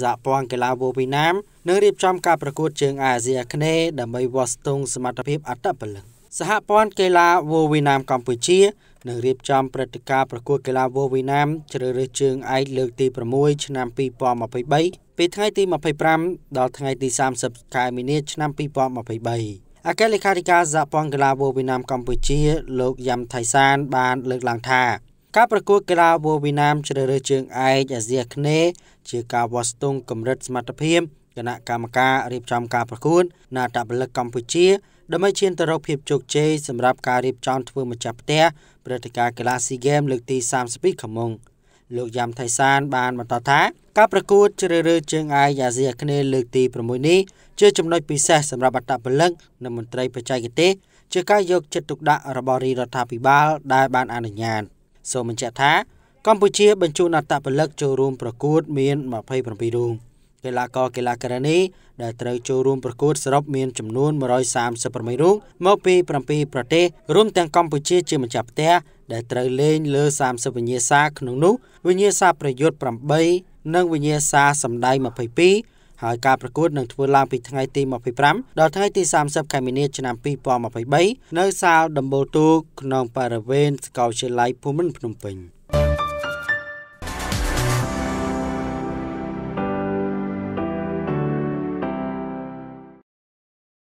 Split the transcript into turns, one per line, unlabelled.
សហព័ន្ធកីឡាវ៉ូវីណាមនឹងរៀបចំការប្រកួតជើងអាស៊ីអាគ្នេយ៍ដើម្បីវាស់ស្ទង់សមត្ថភាពអត្តពលិកសហព័ន្ធកីឡាវ៉ូវីណាមកម្ពុជានឹងរៀបចំព្រឹត្តិការណ៍ប្រកួតកីឡាវ៉ូវីណាមជ្រើសរើសជើងឯកលើកទី6ឆ្នាំ2023ពីថ្ងៃទី25ដល់ថ្ងៃទី30ខែមីនាឆ្នាំ2023អគ្គលេខាធិការសហព័ន្ធកីឡាវ៉ូវីណាមកម្ពុជាលោកយ៉ាំថៃសានបានលើកឡើងថា ការប្រកួតកីឡាវ៉ូវីណាមជ្រើសរើសជើងឯកអាស៊ីអាគ្នេយ៍ជាការវាស់ស្ទង់កម្រិតសមត្ថភាពគណៈកម្មការរៀបចំការប្រកួតនៅអត្តពលិកកម្ពុជាដើម្បីឈានទៅរកភាពជោគជ័យសម្រាប់ការរៀបចំធ្វើម្ចាស់ផ្ទះព្រឹត្តិការណ៍កីឡាស៊ីហ្គេមលើកទី32ខាងមុខលោកយ៉ាំថៃសានបានបន្តថាការប្រកួតជ្រើសរើសជើងឯកអាស៊ីអាគ្នេយ៍លើកទី6នេះជាចំណុចពិសេសសម្រាប់អត្តពលិកនិងមន្ត្រីបច្ចេកទេសជាការយកចិត្តទុកដាក់របស់រដ្ឋាភិបាលដែលបានអនុញ្ញាត សូមបញ្ជាក់ថាកម្ពុជាបញ្ជូនអត្តពលិកចូលរួមប្រកួតមាន27រូបកីឡាករកីឡាករនីដែលត្រូវចូលរួមប្រកួតសរុបមានចំនួន138រូបមកពី7ប្រទេសរួមទាំងកម្ពុជាជាម្ចាស់ផ្ទះដែលត្រូវលេងលើ30វិញ្ញាសាក្នុងនោះវិញ្ញាសាប្រយុទ្ធ8និងវិញ្ញាសាសម្ដែង22 ហើយការប្រកួតនឹងធ្វើឡើងពីថ្ងៃទី25ដល់ថ្ងៃទី30ខែមីនាឆ្នាំ2023នៅសាលដំបូលទូកក្នុងបរិវេណសាកលវិទ្យាល័យភូមិន្ទភ្នំពេញ។